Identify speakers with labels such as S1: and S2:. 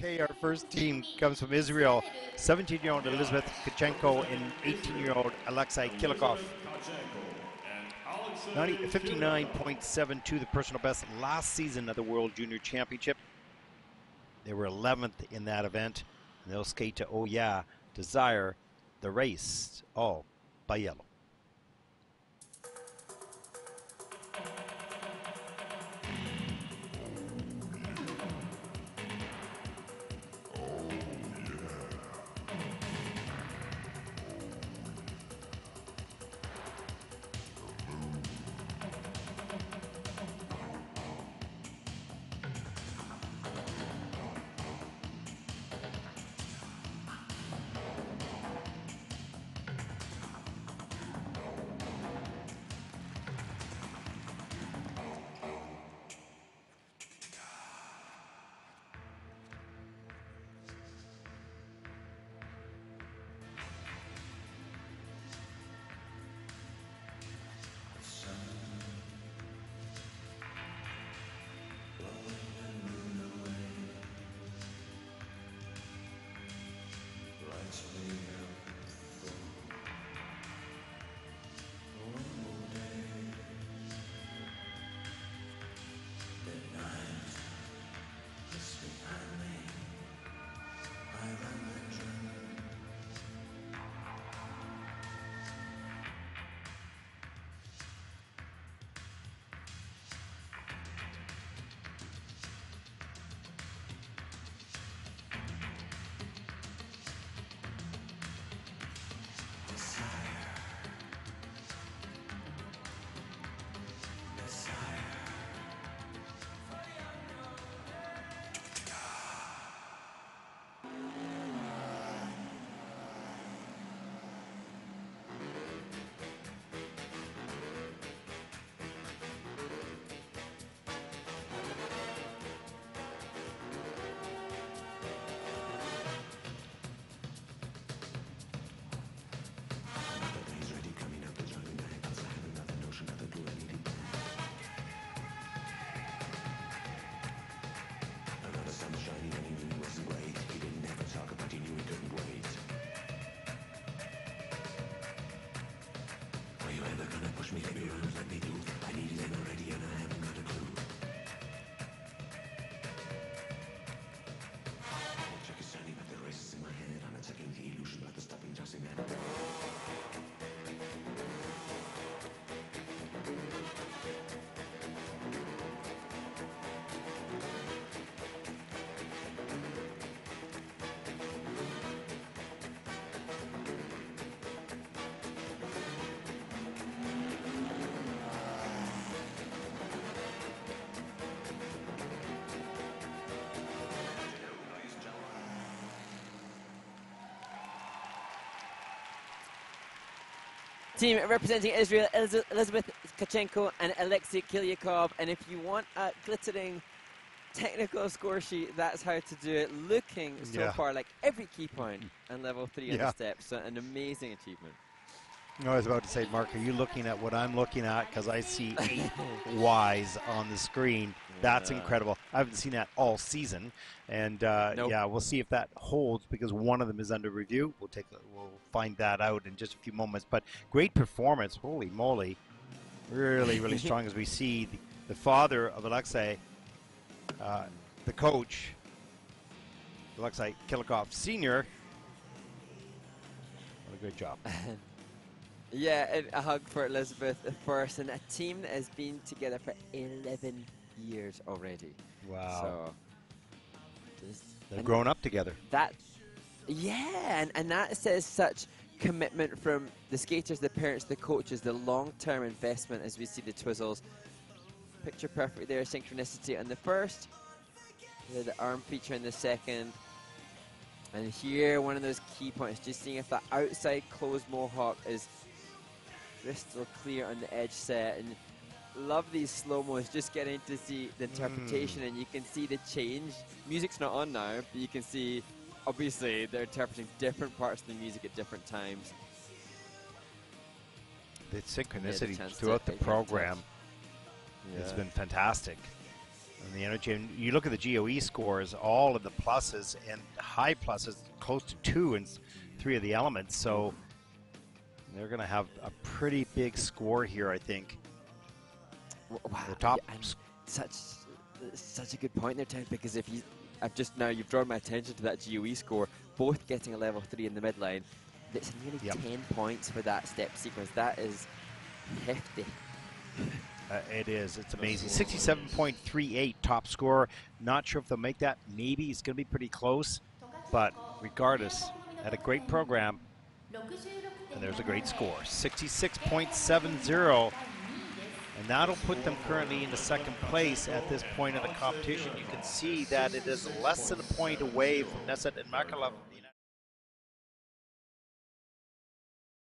S1: Okay, our first team comes from Israel. 17-year-old Elizabeth Tkachenko and 18-year-old Alexei Kiliakov. 59.72, the personal best last season of the World Junior Championship. They were 11th in that event. And they'll skate to Oh Yeah, Desire, the race, all by Yello.
S2: Team representing Israel, Elizabeth Tkachenko and Alexei Kiliakov. And if you want a glittering technical score sheet, that's how to do it. Looking so
S1: Yeah.
S2: far like every key point and level three on the steps. So an amazing achievement.
S1: I was about to say, Mark, are you looking at what I'm looking at? Because I see eight Ys on the screen. That's
S2: Yeah.
S1: incredible. I haven't seen that all season, and uh,
S2: Nope.
S1: yeah, we'll see if that holds because one of them is under review. We'll take, we'll find that out in just a few moments. But great performance, holy moly, really, really strong. As we see the, the father of Alexei, uh, the coach, Alexei Kiliakov Senior. What a great job.
S2: Yeah, and a hug for Elizabeth first, and a team that has been together for 11 years already.
S1: Wow.
S2: So,
S1: They've grown up together.
S2: that, yeah, and, and that says such commitment from the skaters, the parents, the coaches, the long-term investment as we see the Twizzles. Picture perfect there, synchronicity on the first, the, the arm feature in the second. And here, one of those key points, just seeing if that outside closed mohawk is crystal clear on the edge set. And love these slow-mos, just getting to see the hmm. interpretation, and you can see the change. Music's not on now, but you can see, obviously, they're interpreting different parts of the music at different times.
S1: The synchronicity
S2: chance to
S1: throughout the program
S2: Yeah.
S1: has been fantastic. And the energy, and you look at the GOE scores, all of the pluses and high pluses, close to two in s- three of the elements. So they're going to have a pretty big score here, I think.
S2: W- Wow.
S1: The top
S2: yeah, and such such a good point there, Ted, because if you I've just now you've drawn my attention to that GOE score, both getting a level three in the midline. That's nearly
S1: Yep.
S2: ten points for that step sequence. That is hefty.
S1: Uh, it is. It's amazing. 67.38 top score. Not sure if they'll make that. Maybe it's going to be pretty close. But regardless, had a great program. And there's a great score. 66.70. And that'll put them currently into second place at this point of the competition. You can see that it is less than a point away from Neset and Makarov